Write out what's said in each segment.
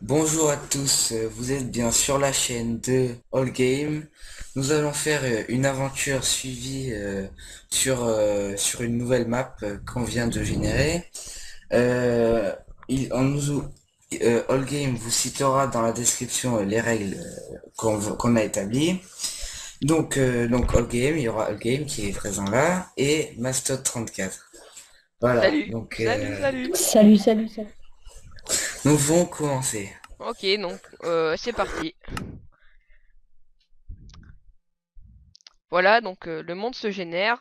Bonjour à tous, euh, vous êtes bien sur la chaîne de All Game. Nous allons faire euh, une aventure suivie euh, sur, sur une nouvelle map qu'on vient de générer. il, on nous, All Game vous citera dans la description les règles qu'on a établies. Donc, donc All Game, il y aura All Game qui est présent là et Master 34. Voilà. Salut. Donc, salut, salut. Salut, salut, salut. Nous allons commencer. Ok, donc euh, c'est parti. Voilà, donc euh, le monde se génère.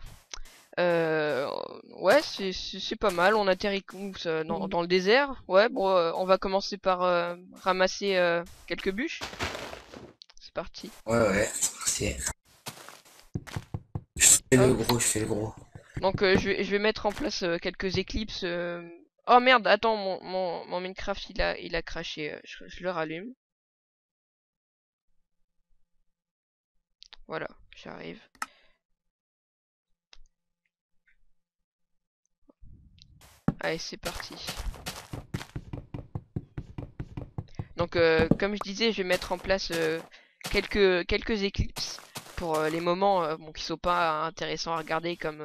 Euh, ouais, c'est pas mal. On atterrit dans, dans, le désert? Ouais, bon, on va commencer par ramasser quelques bûches. C'est parti. Ouais, ouais, c'est parti. Je fais le gros, je fais le gros. Donc je, vais, je vais mettre en place quelques éclipses Oh merde, attends, mon, mon, mon Minecraft il a, il a craché. Euh, je, le rallume. Voilà, j'arrive. Allez, c'est parti. Donc, euh, comme je disais, je vais mettre en place euh, quelques, quelques éclipses pour les moments bon, qui sont pas intéressants à regarder comme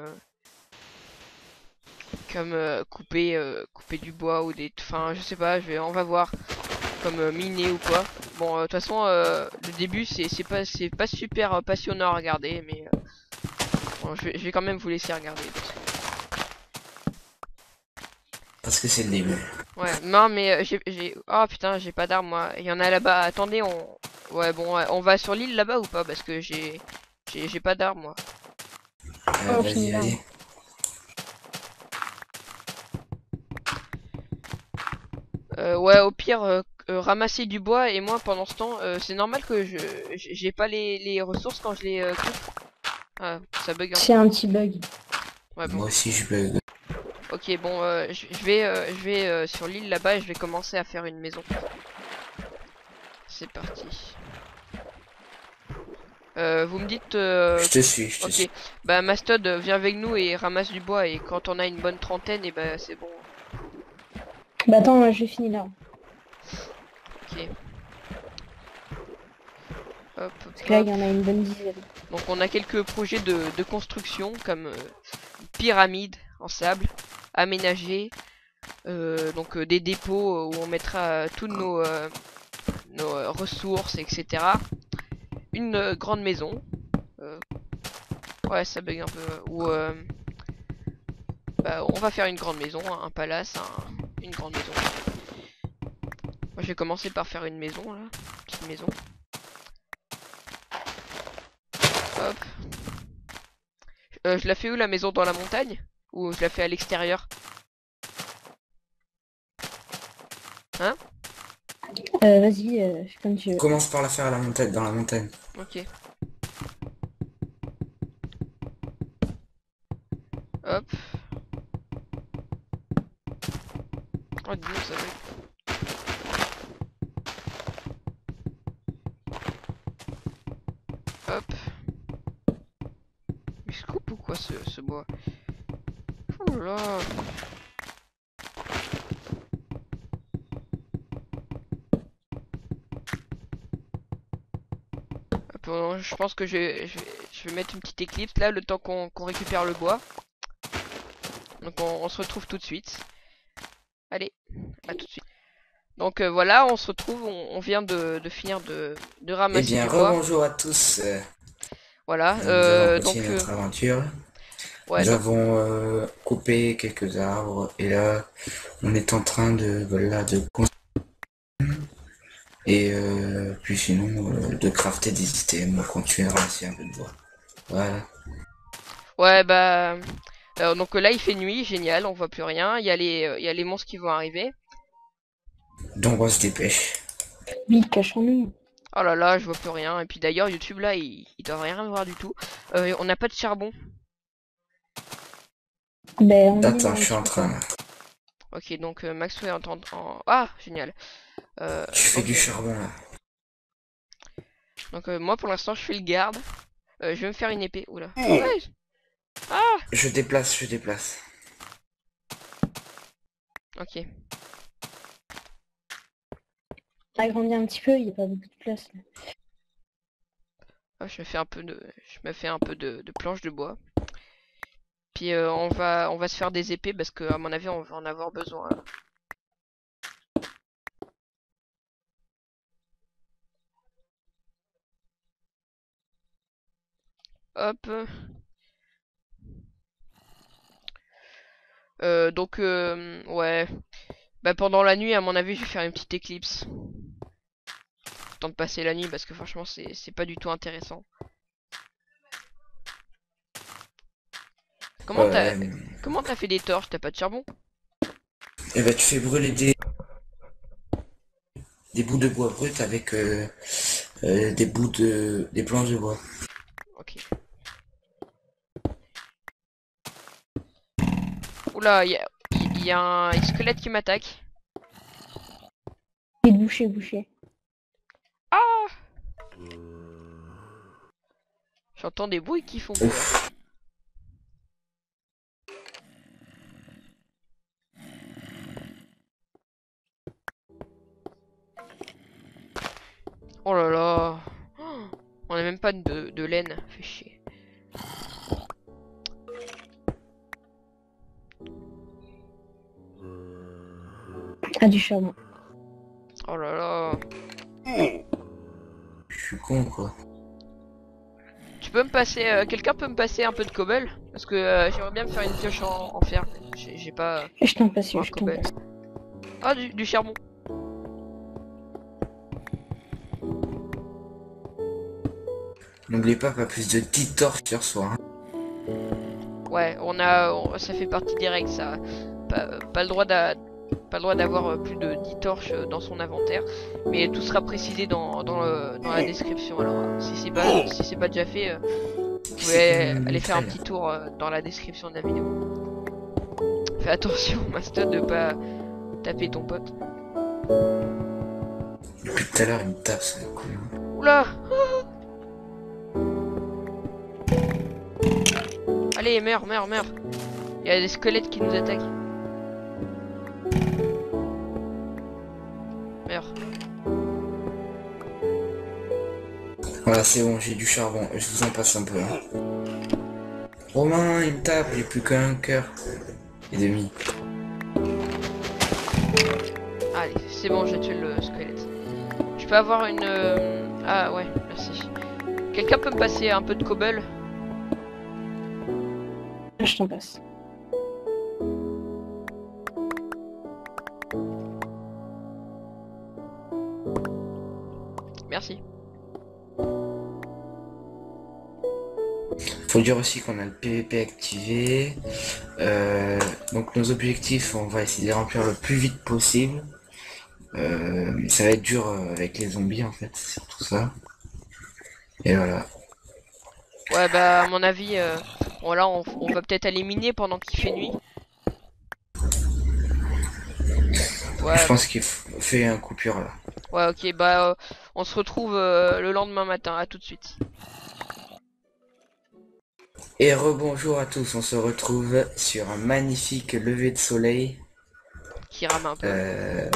comme euh, couper euh, couper du bois ou des enfin je sais pas je vais on va voir comme euh, miner ou quoi bon de toute façon le début c'est pas pas super passionnant à regarder mais bon, je, je vais quand même vous laisser regarder parce que c'est le début. Ouais non mais j'ai oh putain j'ai pas d'armes moi. Il y en a là-bas. Attendez on ouais bon on va sur l'île là-bas ou pas? Parce que j'ai j'ai pas d'armes moi. Vas-y Euh, ouais, au pire, euh, euh, ramasser du bois et moi pendant ce temps, c'est normal que je j'ai pas les, ressources quand je les coupe. Ah, ça bug un C'est un petit bug. Ouais, Moi aussi je bug. Ok, bon, je vais, je vais sur l'île là-bas et je vais commencer à faire une maison. C'est parti. vous me dites... je te suis, je te Ok, bah Mastod, viens avec nous et ramasse du bois et quand on a une bonne trentaine, et bah c'est bon. Bah attends, j'ai fini là. Ok. Hop, Parce que là, il y en a une bonne dizaine. Donc on a quelques projets de, construction comme euh, pyramide en sable, aménagé, euh, donc euh, des dépôts où on mettra toutes nos, ressources, etc. Une grande maison. ouais, ça bug un peu. Ou bah, on va faire une grande maison, un palace, un, une grande maison. Moi, je vais commencer par faire une maison, là. Petite maison. Hop. Euh, je la fais où, la maison? Dans la montagne? Ou je la fais à l'extérieur Hein? Euh, Vas-y, euh, comme tu veux. Commence par la faire à la montagne, dans la montagne. Ok. Hop. Oh Dieu, ça va. Hop. Il se coupe ou quoi ce, ce bois? Là je pense que je vais, je, vais, mettre une petite éclipse là le temps qu'on récupère le bois. Donc on se retrouve tout de suite. Allez, à tout de suite. Donc euh, voilà, on se retrouve, on, vient de, finir de, de ramasser. Eh bien, bonjour à tous. Voilà, euh, donc notre euh, Nous avons coupé quelques arbres et là, on est en train de voilà de construire et puis sinon de crafter des items, continuer à ramasser un peu de bois. Voilà. Ouais bah euh, donc là il fait nuit, génial, on voit plus rien. Il y, a les, euh, il y a les monstres qui vont arriver. Donc on se dépêche. Oui, cachons-nous. Oh là là, je vois plus rien. Et puis d'ailleurs, YouTube là, il, il doit rien voir du tout. Euh, on n'a pas de charbon. Ben, Attends, je suis en train. Ok, donc Maxwell est en, Ah, génial. tu fais du charbon là. Donc euh, moi pour l'instant je fais le garde. Euh, je vais me faire une épée. Oula. Oh. Ouais. Ah Je déplace, je déplace. Ok. Agrandis un petit peu, il n'y a pas beaucoup de place. là. Ah, je me fais un peu de, je me fais un peu de, de planches de bois. Puis euh, on va, se faire des épées parce que à mon avis on va en avoir besoin. Hop. Euh, donc euh, ouais. Bah pendant la nuit à mon avis je vais faire une petite éclipse. Temps de passer la nuit parce que franchement c'est pas du tout intéressant. Comment t'as Ouais. comment t'as fait des torches? T'as pas de charbon? Et bah tu fais brûler des des bouts de bois brut avec euh, euh, des bouts de des planches de bois. Ok. Oula, il y a, y- y a un squelette qui m'attaque. Vite boucher, boucher. Ah J'entends des bruits qui font. Ouf. Oh là là. On a même pas de, de laine. Fait chier. Ah, du charbon. Oh là là. Je suis con quoi. Tu peux me passer... euh, Quelqu'un peut me passer un peu de cobble? Parce que euh, j'aimerais bien me faire une pioche en, en fer. J'ai j'ai pas... Je t'en passe, je t'en passe. Ah, du, du charbon. N'oubliez pas pas plus de 10 torches sur soi. hein. Ouais, on a, on- ça fait partie des règles, ça. Pas, pas le droit d'a- pas le droit d'avoir euh, plus de 10 torches euh, dans son inventaire, mais tout sera précisé dans, dans, le- dans la description. Alors, euh, si c'est pas, si c'est pas déjà fait, euh, vous pouvez aller faire un petit tour dans la description de la vidéo. Fais attention, Mastod, de pas taper ton pote. Depuis tout à l'heure il me tape c'est cool. Oula Allez, meurs, meurs, meurs. Il y a des squelettes qui nous attaquent. Meurs. Voilà c'est bon j'ai du charbon, je vous en passe un peu. hein. Romain il me tape, j'ai plus qu'un cœur et demi. Allez, c'est bon, j'ai tué le squelette. Je peux avoir une... euh, Ah ouais, merci. Quelqu'un peut me passer un peu de cobble? Je t'en passe. Merci. Faut dire aussi qu'on a le PVP activé. Euh, donc nos objectifs, on va essayer de les remplir le plus vite possible. Euh, mais ça va être dur euh, avec les zombies en fait, c'est surtout ça. Et voilà. Ouais, bah à mon avis, euh, bon là on, on va peut-être aller miner pendant qu'il fait nuit. Ouais, Je pense qu'il fait un coupure là. ouais, ok, bah euh, on se retrouve euh, le lendemain matin, à tout de suite. Et rebonjour à tous, on se retrouve sur un magnifique lever de soleil Qui rame un peu. euh,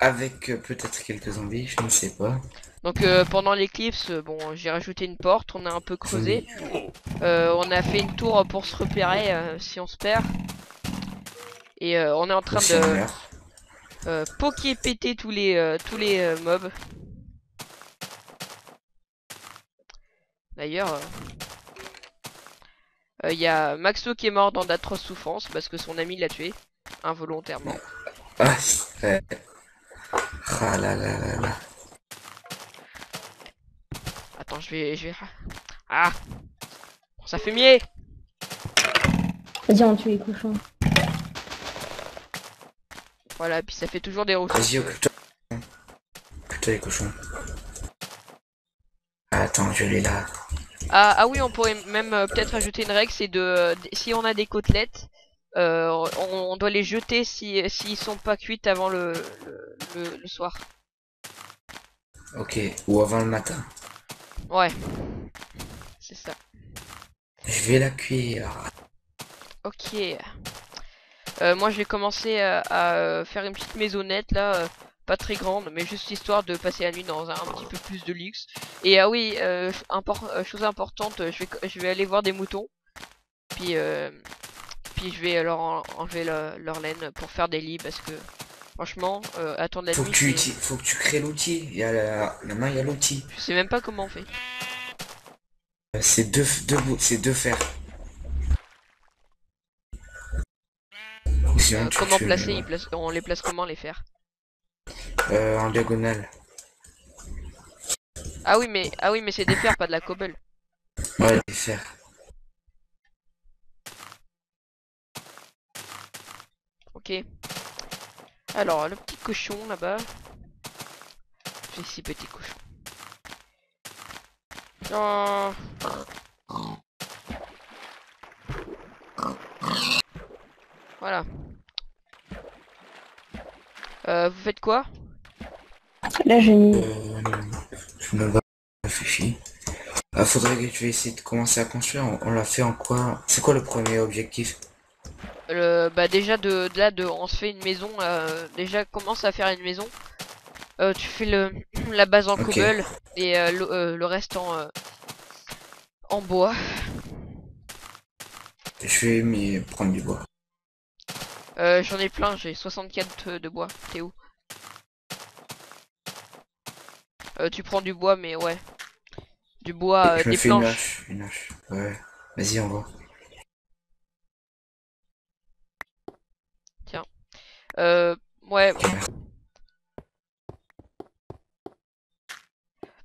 avec peut-être quelques zombies, je ne sais pas. Donc euh, pendant l'éclipse, euh, bon, j'ai rajouté une porte, on a un peu creusé. Euh, on a fait une tour pour se repérer euh, si on se perd. Et on est en train de poker péter tous les tous les mobs. D'ailleurs, il y a Maxo qui est mort dans d'atroces souffrances parce que son ami l'a tué involontairement. Ah. Ah là là là là. Attends, je vais je vais ah ça fait mieux. Vas-y, on tue les cochons. Voilà, puis ça fait toujours des retours. Vas-y, occupe-toi. Occupe-toi les cochons. Attends, je l'ai là. Ah, ah oui, on pourrait même euh, peut-être ajouter une règle, c'est de euh, si on a des côtelettes, euh, on, on doit les jeter si s'ils sont pas cuites avant le, le, le- le soir. Ok, ou avant le matin. Ouais. C'est ça. Je vais la cuire. Ok. Euh, moi, je vais commencer à, à, euh, faire une petite maisonnette là, euh, pas très grande, mais juste histoire de passer la nuit dans un, petit peu plus de luxe. Et ah oui, euh, import chose importante, je vais, je vais aller voir des moutons. Puis, puis je vais leur enlever leur laine pour faire des lits parce que franchement, attendre la faut nuit. Que tu faut que tu crées l'outil. Il y a la, la main, il y a l'outil. Je sais même pas comment on fait. C'est deux, deux, c'est deux fers. Euh, comment placer On les place comment les faire euh, En diagonale. Ah oui mais ah oui mais c'est des fers pas de la cobble. Ouais des fers. Ok. Alors le petit cochon là-bas. J'ai six petits cochons. Oh. Voilà. Euh, vous faites quoi? Là, j'ai mis... Euh, je me réfléchis. Euh, faudrait que tu essayer de commencer à construire. On, l'a fait en quoi? C'est quoi le premier objectif? Le, Bah déjà de, là, de, on se fait une maison. Euh, déjà commence à faire une maison. Euh, tu fais le la base en cobble et euh, le, le, reste en en bois. Je vais prendre du bois. Euh, J'en ai plein, j'ai 64 de bois. T'es où Tu prends du bois, mais ouais. Du bois, des planches. Une hache, une hache. Ouais. Vas-y, on va. Euh, ouais.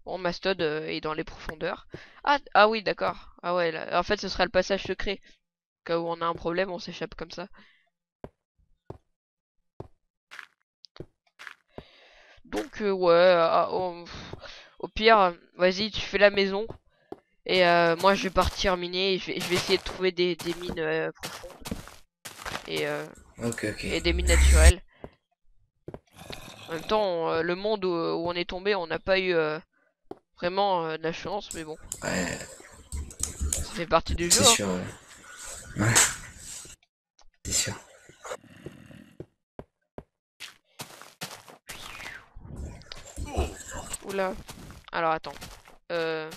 Bon, Mastod euh, est dans les profondeurs. Ah, ah oui, d'accord. Ah ouais, là, en fait, ce sera le passage secret. Cas où on a un problème, on s'échappe comme ça. Donc euh, ouais, ah, au, pire, vas-y, tu fais la maison. Et euh, moi je vais partir miner et je vais, essayer de trouver des, mines euh, profondes. Et, et des mines naturelles. En même temps, le monde où, on est tombé, on n'a pas eu vraiment de la chance, mais bon. Ouais. Ça fait partie du jeu. C'est hein. sûr, ouais. C'est sûr. Oula. Alors attends. Euh...